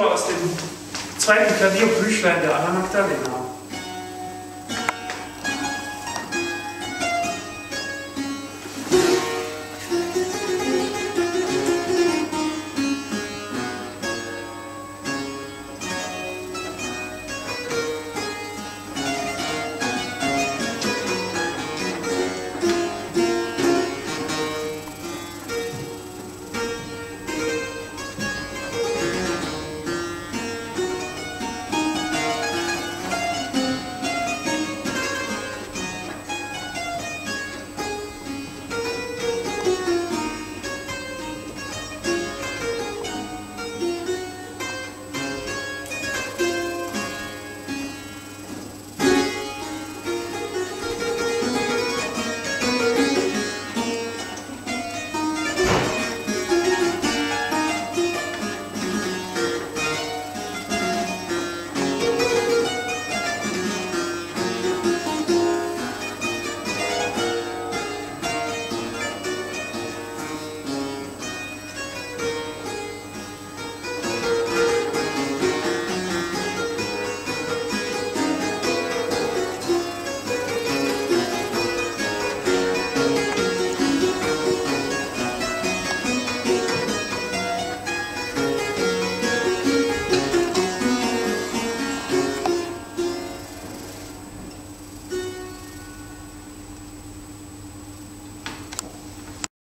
aus dem zweiten Klavierbüchlein der Anna Magdalena.